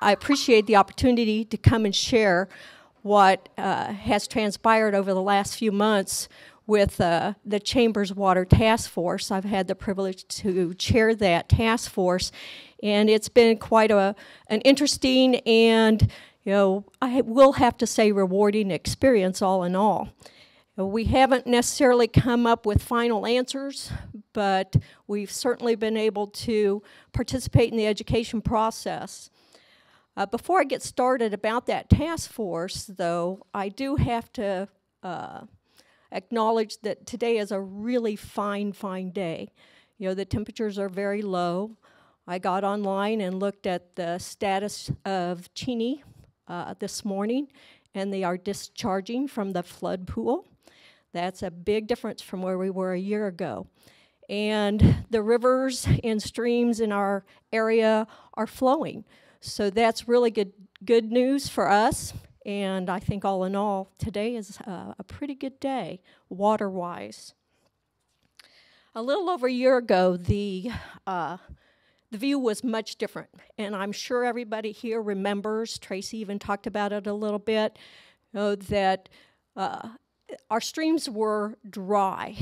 I appreciate the opportunity to come and share what uh, has transpired over the last few months with uh, the Chamber's Water Task Force. I've had the privilege to chair that task force, and it's been quite a, an interesting and, you know, I will have to say rewarding experience all in all. We haven't necessarily come up with final answers, but we've certainly been able to participate in the education process. Uh, before I get started about that task force, though, I do have to uh, acknowledge that today is a really fine, fine day. You know, the temperatures are very low. I got online and looked at the status of Cheney uh, this morning, and they are discharging from the flood pool. That's a big difference from where we were a year ago. And the rivers and streams in our area are flowing. So that's really good, good news for us and I think all in all, today is a, a pretty good day, water wise. A little over a year ago, the, uh, the view was much different. And I'm sure everybody here remembers, Tracy even talked about it a little bit, you know, that uh, our streams were dry.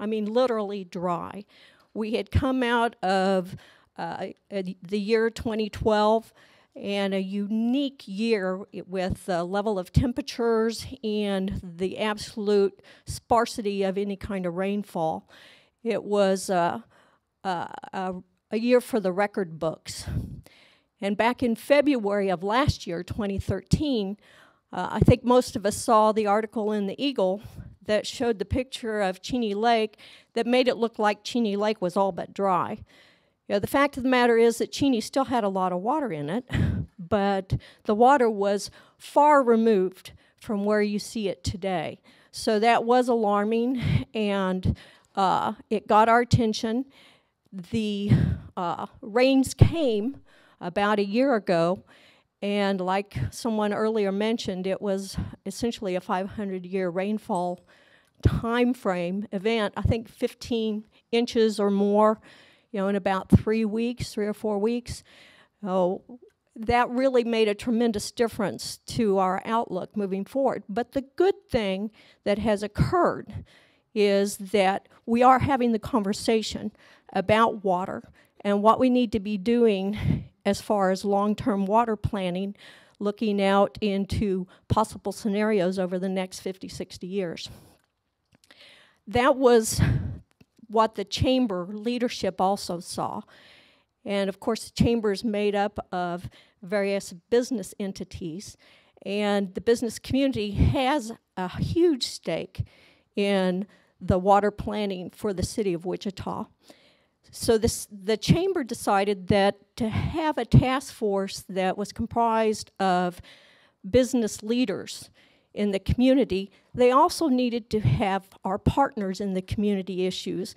I mean, literally dry. We had come out of uh, the year 2012 and a unique year with the level of temperatures and the absolute sparsity of any kind of rainfall. It was uh, uh, a, a year for the record books. And back in February of last year, 2013, uh, I think most of us saw the article in the Eagle that showed the picture of Cheney Lake that made it look like Cheney Lake was all but dry. Know, the fact of the matter is that Cheney still had a lot of water in it, but the water was far removed from where you see it today. So that was alarming, and uh, it got our attention. The uh, rains came about a year ago, and like someone earlier mentioned, it was essentially a 500 year rainfall time frame event, I think 15 inches or more you know, in about three weeks, three or four weeks. Oh, that really made a tremendous difference to our outlook moving forward. But the good thing that has occurred is that we are having the conversation about water and what we need to be doing as far as long term water planning, looking out into possible scenarios over the next 50, 60 years. That was what the chamber leadership also saw. And of course, the chamber is made up of various business entities, and the business community has a huge stake in the water planning for the city of Wichita. So this, the chamber decided that to have a task force that was comprised of business leaders in the community, they also needed to have our partners in the community issues,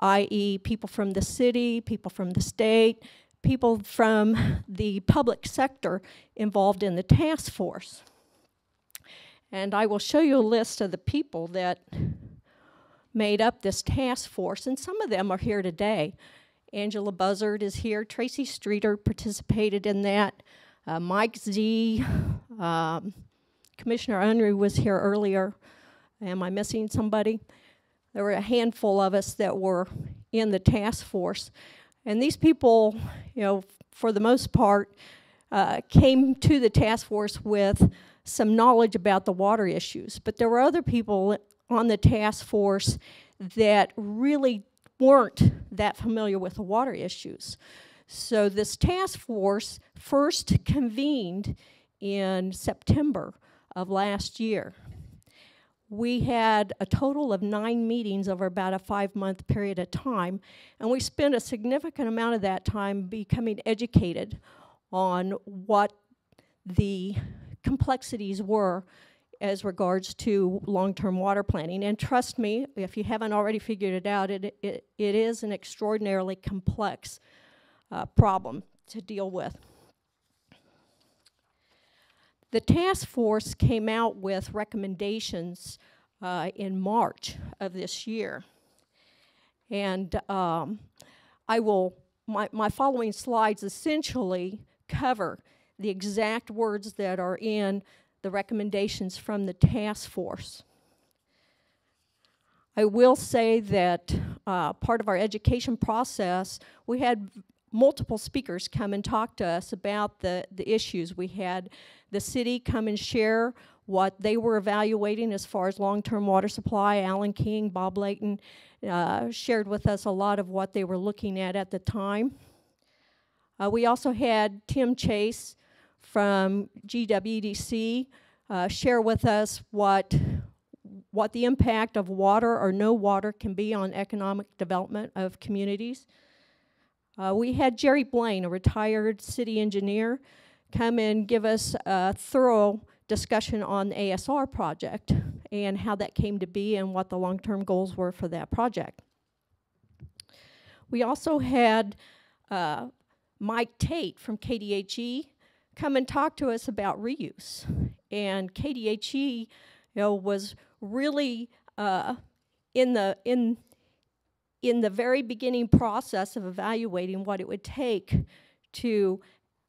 i.e., people from the city, people from the state, people from the public sector involved in the task force. And I will show you a list of the people that made up this task force, and some of them are here today. Angela Buzzard is here, Tracy Streeter participated in that, uh, Mike Z, um, Commissioner Unruh was here earlier. Am I missing somebody? There were a handful of us that were in the task force. And these people, you know, for the most part, uh, came to the task force with some knowledge about the water issues. But there were other people on the task force that really weren't that familiar with the water issues. So this task force first convened in September of last year. We had a total of nine meetings over about a five month period of time, and we spent a significant amount of that time becoming educated on what the complexities were as regards to long-term water planning. And trust me, if you haven't already figured it out, it, it, it is an extraordinarily complex uh, problem to deal with. The task force came out with recommendations uh, in March of this year. And um, I will, my, my following slides essentially cover the exact words that are in the recommendations from the task force. I will say that uh, part of our education process, we had multiple speakers come and talk to us about the, the issues. We had the city come and share what they were evaluating as far as long-term water supply. Alan King, Bob Layton uh, shared with us a lot of what they were looking at at the time. Uh, we also had Tim Chase from GWDC uh, share with us what what the impact of water or no water can be on economic development of communities. Uh, we had Jerry Blaine, a retired city engineer, come and give us a thorough discussion on the ASR project and how that came to be and what the long-term goals were for that project. We also had uh, Mike Tate from KDHE come and talk to us about reuse. And KDHE you know, was really uh, in the in in the very beginning process of evaluating what it would take to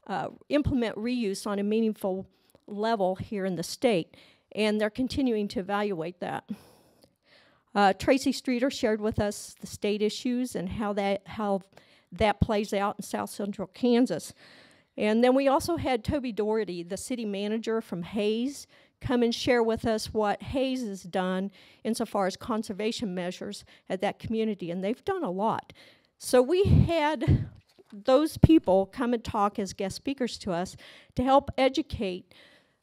uh, implement reuse on a meaningful level here in the state, and they're continuing to evaluate that. Uh, Tracy Streeter shared with us the state issues and how that how that plays out in South Central Kansas. And then we also had Toby Dougherty, the city manager from Hays, come and share with us what Hays has done insofar as conservation measures at that community, and they've done a lot. So we had those people come and talk as guest speakers to us to help educate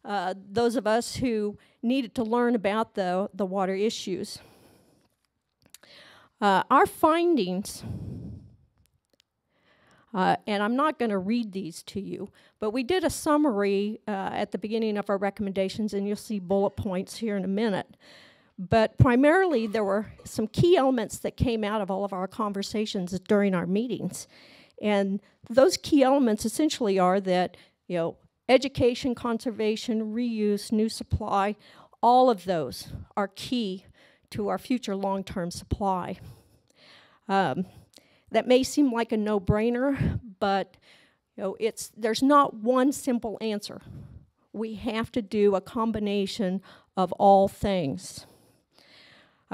uh, those of us who needed to learn about the, the water issues. Uh, our findings uh, and I'm not going to read these to you, but we did a summary uh, at the beginning of our recommendations, and you'll see bullet points here in a minute. But primarily, there were some key elements that came out of all of our conversations during our meetings. And those key elements essentially are that, you know, education, conservation, reuse, new supply, all of those are key to our future long-term supply. Um, that may seem like a no-brainer, but you know, it's, there's not one simple answer. We have to do a combination of all things.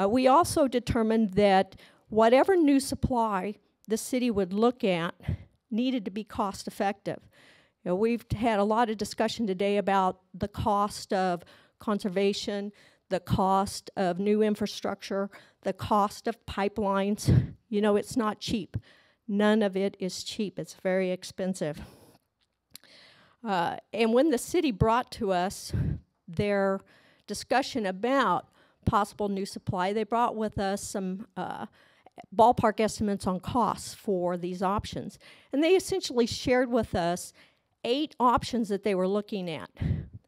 Uh, we also determined that whatever new supply the city would look at needed to be cost effective. You know, we've had a lot of discussion today about the cost of conservation, the cost of new infrastructure, the cost of pipelines. You know, it's not cheap. None of it is cheap. It's very expensive. Uh, and when the city brought to us their discussion about possible new supply, they brought with us some uh, ballpark estimates on costs for these options. And they essentially shared with us eight options that they were looking at.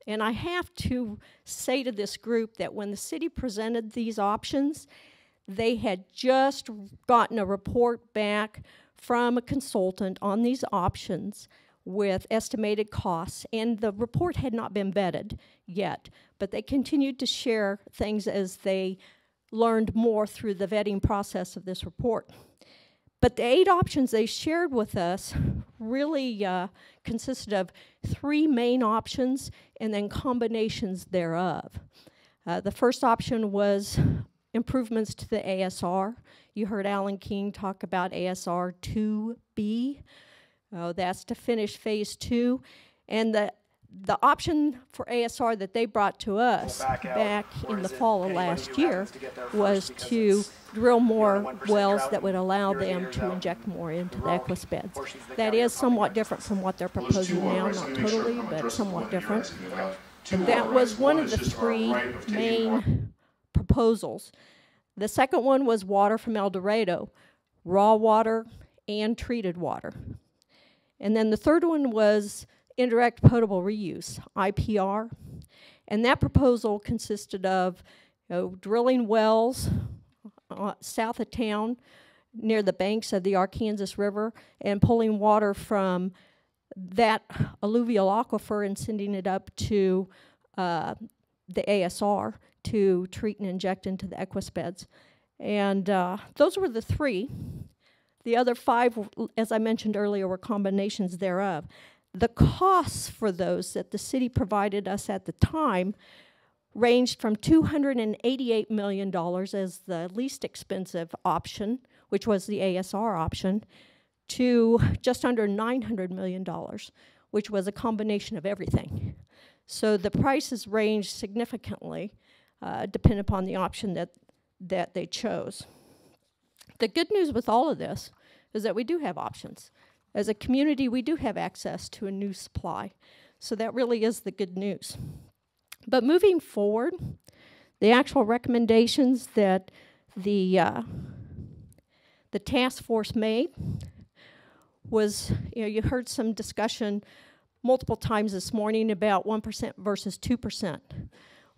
And I have to say to this group that when the city presented these options, they had just gotten a report back from a consultant on these options with estimated costs, and the report had not been vetted yet, but they continued to share things as they learned more through the vetting process of this report. But the eight options they shared with us really uh, consisted of three main options and then combinations thereof. Uh, the first option was improvements to the ASR. You heard Alan King talk about ASR 2B. Uh, that's to finish phase two. And the the option for ASR that they brought to us back, back in the fall of last year was to drill more wells that would allow them to inject more into the Equus beds. That is somewhat different from what they're proposing now, not totally, but somewhat different. That was one of the three main proposals. The second one was water from El Dorado, raw water and treated water. And then the third one was indirect potable reuse, IPR. And that proposal consisted of you know, drilling wells uh, south of town near the banks of the Arkansas River and pulling water from that alluvial aquifer and sending it up to uh, the ASR to treat and inject into the Equus beds. And uh, those were the three. The other five, as I mentioned earlier, were combinations thereof. the costs for those that the city provided us at the time ranged from $288 million as the least expensive option, which was the ASR option, to just under $900 million, which was a combination of everything. So the prices ranged significantly uh, depending upon the option that, that they chose. The good news with all of this is that we do have options. As a community, we do have access to a new supply. So that really is the good news. But moving forward, the actual recommendations that the uh, the task force made was, you know, you heard some discussion multiple times this morning about 1% versus 2%.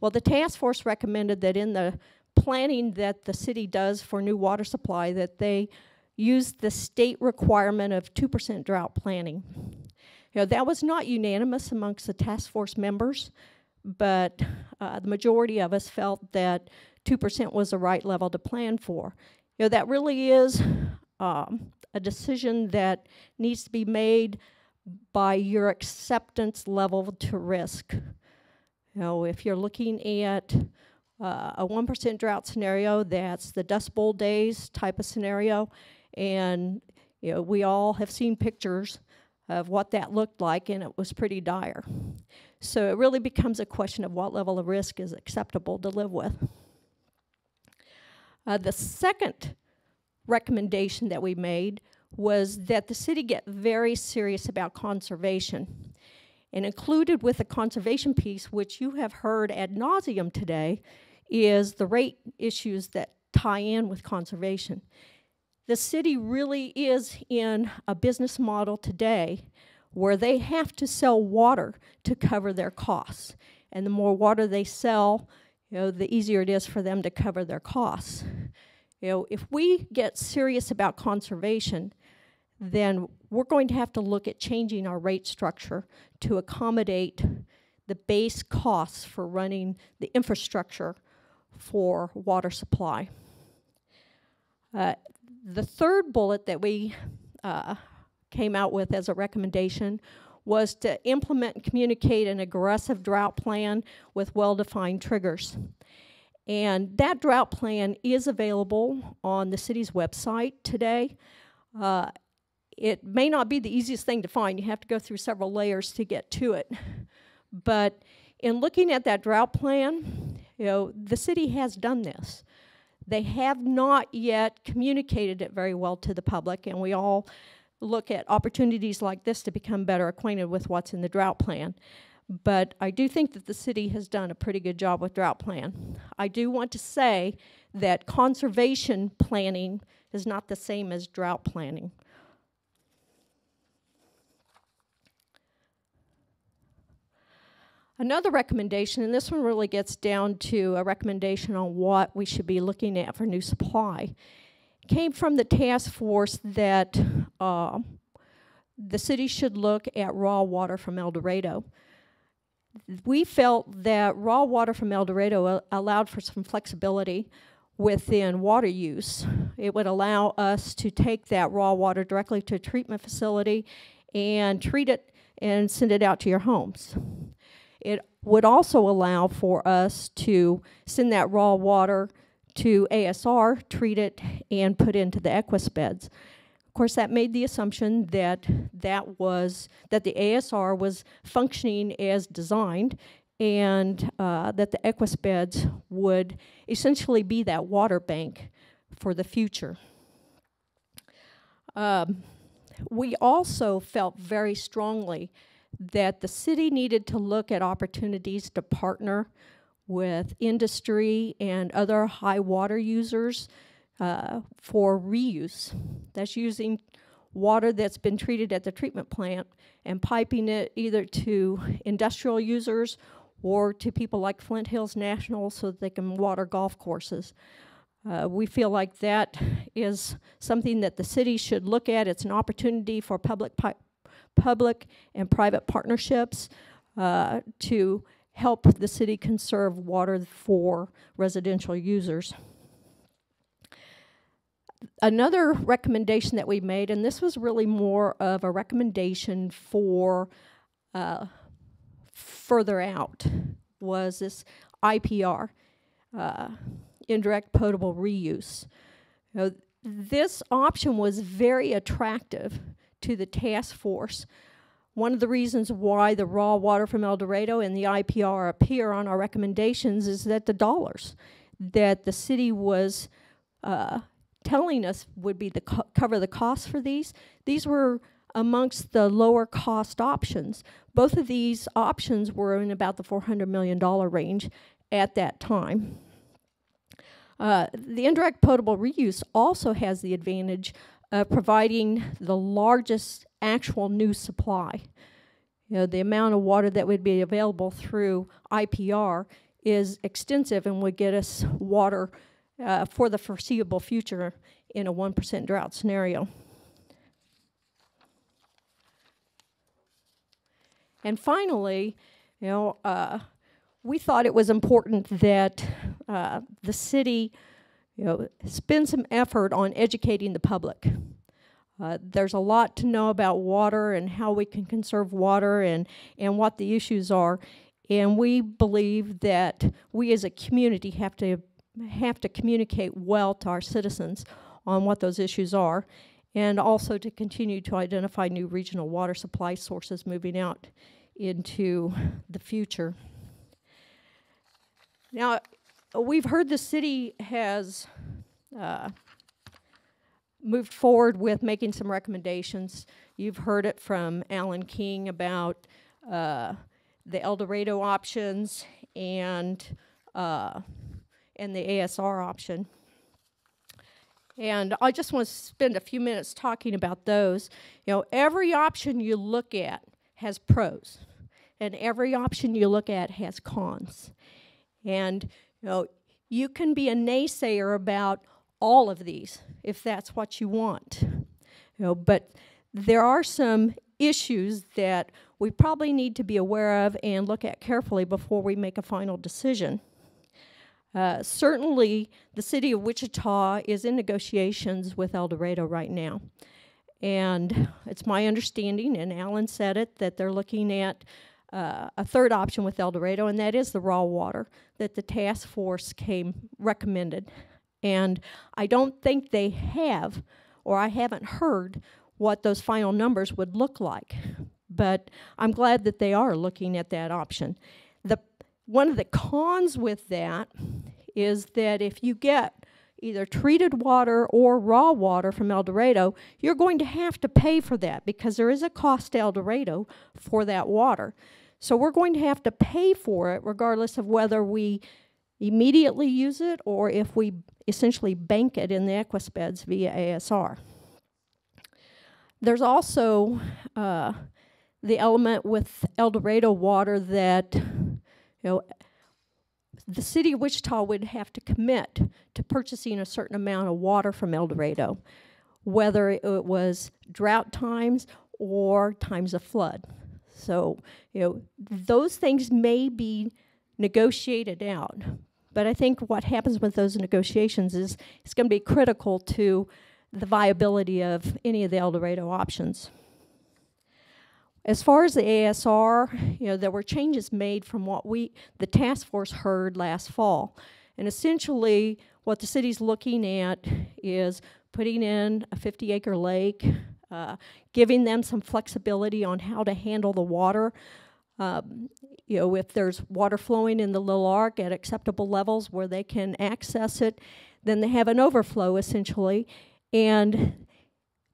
Well, the task force recommended that in the planning that the city does for new water supply that they use the state requirement of 2% drought planning. You know, that was not unanimous amongst the task force members, but uh, the majority of us felt that 2% was the right level to plan for. You know, that really is um, a decision that needs to be made by your acceptance level to risk. You know, if you're looking at uh, a 1% drought scenario, that's the Dust Bowl days type of scenario, and you know, we all have seen pictures of what that looked like, and it was pretty dire. So it really becomes a question of what level of risk is acceptable to live with. Uh, the second recommendation that we made was that the city get very serious about conservation. And included with the conservation piece, which you have heard ad nauseum today, is the rate issues that tie in with conservation. The city really is in a business model today where they have to sell water to cover their costs. And the more water they sell, you know, the easier it is for them to cover their costs. You know, if we get serious about conservation, then we're going to have to look at changing our rate structure to accommodate the base costs for running the infrastructure for water supply. Uh, the third bullet that we uh, came out with as a recommendation was to implement and communicate an aggressive drought plan with well-defined triggers. And that drought plan is available on the city's website today. Uh, it may not be the easiest thing to find. You have to go through several layers to get to it. But in looking at that drought plan, you know, the city has done this. They have not yet communicated it very well to the public, and we all look at opportunities like this to become better acquainted with what's in the drought plan. But I do think that the city has done a pretty good job with drought plan. I do want to say that conservation planning is not the same as drought planning. Another recommendation, and this one really gets down to a recommendation on what we should be looking at for new supply, came from the task force that uh, the city should look at raw water from El Dorado. We felt that raw water from El Dorado allowed for some flexibility within water use. It would allow us to take that raw water directly to a treatment facility and treat it and send it out to your homes. It would also allow for us to send that raw water to ASR, treat it, and put into the Equus beds. Of course, that made the assumption that that was that the ASR was functioning as designed, and uh, that the Equus beds would essentially be that water bank for the future. Um, we also felt very strongly that the city needed to look at opportunities to partner with industry and other high water users uh, for reuse. That's using water that's been treated at the treatment plant and piping it either to industrial users or to people like Flint Hills National so that they can water golf courses. Uh, we feel like that is something that the city should look at. It's an opportunity for public public and private partnerships uh, to help the city conserve water for residential users. another recommendation that we made, and this was really more of a recommendation for uh, further out, was this IPR, uh, indirect potable reuse. Know, this option was very attractive to the task force. One of the reasons why the raw water from El Dorado and the IPR appear on our recommendations is that the dollars that the city was uh, telling us would be the co cover the cost for these, these were amongst the lower cost options. Both of these options were in about the $400 million range at that time. Uh, the indirect potable reuse also has the advantage of providing the largest actual new supply. You know, the amount of water that would be available through IPR is extensive and would get us water uh, for the foreseeable future in a 1% drought scenario. And finally, you know, uh, we thought it was important that uh, the city, you know, spend some effort on educating the public. Uh, there's a lot to know about water and how we can conserve water and, and what the issues are. And we believe that we as a community have to have to communicate well to our citizens on what those issues are and also to continue to identify new regional water supply sources moving out into the future. Now, we've heard the city has uh, moved forward with making some recommendations. You've heard it from Alan King about uh, the El Dorado options and uh, and the ASR option. And I just want to spend a few minutes talking about those. You know, every option you look at has pros, and every option you look at has cons. And you know, you can be a naysayer about all of these if that's what you want. You know, but there are some issues that we probably need to be aware of and look at carefully before we make a final decision. Uh, certainly, the city of Wichita is in negotiations with El Dorado right now. And it's my understanding, and Alan said it, that they're looking at uh, a third option with El Dorado, and that is the raw water that the task force came recommended. And I don't think they have, or I haven't heard what those final numbers would look like. But I'm glad that they are looking at that option. The one of the cons with that is that if you get either treated water or raw water from El Dorado, you're going to have to pay for that because there is a cost to El Dorado for that water. So we're going to have to pay for it regardless of whether we immediately use it or if we essentially bank it in the Equus beds via ASR. There's also uh, the element with El Dorado water that you know, the city of Wichita would have to commit to purchasing a certain amount of water from El Dorado, whether it was drought times or times of flood. So, you know, those things may be negotiated out. But I think what happens with those negotiations is it's going to be critical to the viability of any of the El Dorado options. As far as the ASR, you know, there were changes made from what we, the task force heard last fall. And essentially, what the city's looking at is putting in a 50 acre lake, uh, giving them some flexibility on how to handle the water. Um, you know, if there's water flowing in the Little Ark at acceptable levels where they can access it, then they have an overflow essentially. And,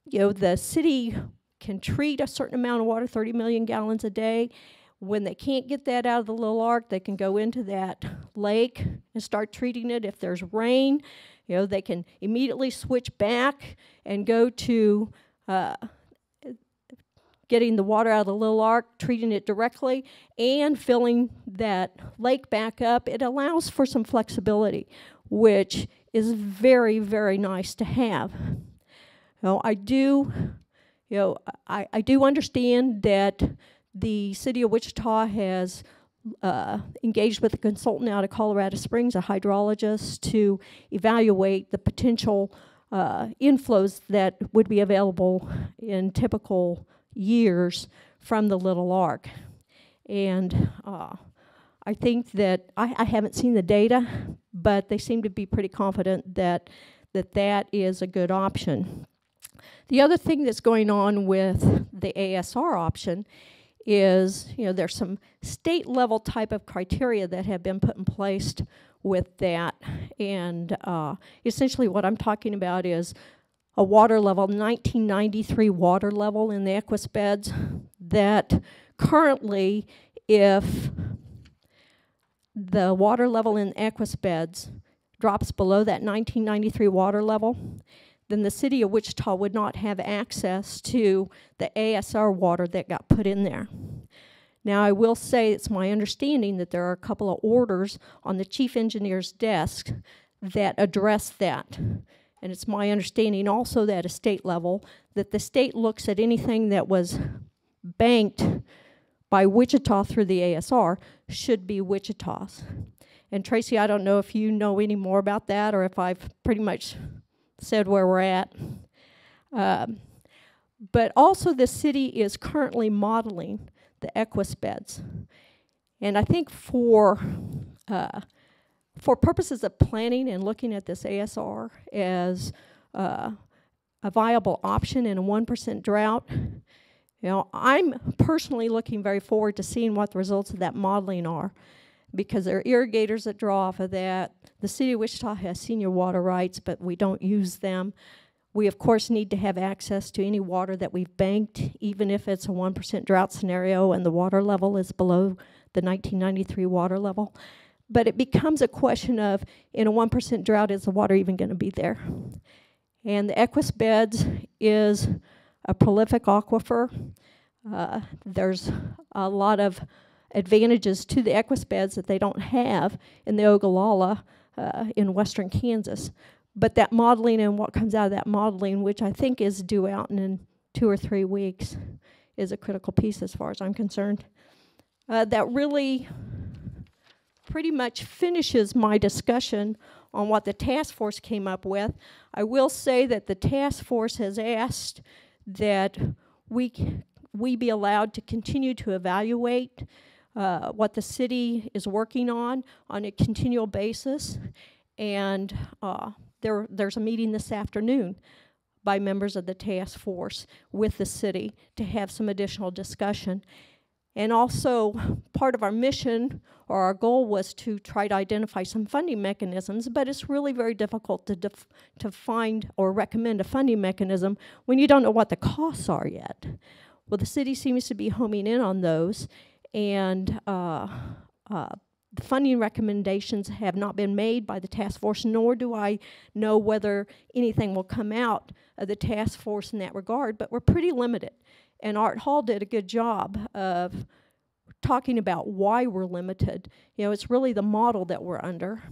you know, the city can treat a certain amount of water, 30 million gallons a day. When they can't get that out of the little ark, they can go into that lake and start treating it. If there's rain, you know, they can immediately switch back and go to uh, getting the water out of the little ark, treating it directly, and filling that lake back up. It allows for some flexibility, which is very, very nice to have. You know, I do you know, I, I do understand that the city of Wichita has uh, engaged with a consultant out of Colorado Springs, a hydrologist, to evaluate the potential uh, inflows that would be available in typical years from the Little Ark. And uh, I think that I, I haven't seen the data, but they seem to be pretty confident that that, that is a good option. The other thing that's going on with the ASR option is, you know, there's some state level type of criteria that have been put in place with that. And uh, essentially what I'm talking about is a water level, 1993 water level in the Equus beds that currently if the water level in Equus beds drops below that 1993 water level, then the city of Wichita would not have access to the ASR water that got put in there. Now, I will say it's my understanding that there are a couple of orders on the chief engineer's desk that address that. And it's my understanding also that at a state level that the state looks at anything that was banked by Wichita through the ASR should be Wichita's. And Tracy, I don't know if you know any more about that or if I've pretty much said where we're at. Um, but also the city is currently modeling the Equus beds. And I think for, uh, for purposes of planning and looking at this ASR as uh, a viable option in a 1% drought, you know, I'm personally looking very forward to seeing what the results of that modeling are because there are irrigators that draw off of that. The city of Wichita has senior water rights, but we don't use them. We, of course, need to have access to any water that we've banked, even if it's a 1% drought scenario and the water level is below the 1993 water level. But it becomes a question of, in a 1% drought, is the water even going to be there? And the Equus beds is a prolific aquifer. Uh, there's a lot of advantages to the Equus beds that they don't have in the Ogallala uh, in western Kansas. But that modeling and what comes out of that modeling, which I think is due out in two or three weeks, is a critical piece as far as I'm concerned. Uh, that really pretty much finishes my discussion on what the task force came up with. I will say that the task force has asked that we, we be allowed to continue to evaluate uh, what the city is working on on a continual basis. And uh, there, there's a meeting this afternoon by members of the task force with the city to have some additional discussion. And also, part of our mission or our goal was to try to identify some funding mechanisms, but it's really very difficult to, to find or recommend a funding mechanism when you don't know what the costs are yet. Well, the city seems to be homing in on those, and uh, uh, the funding recommendations have not been made by the task force, nor do I know whether anything will come out of the task force in that regard, but we're pretty limited. And Art Hall did a good job of talking about why we're limited. You know, it's really the model that we're under.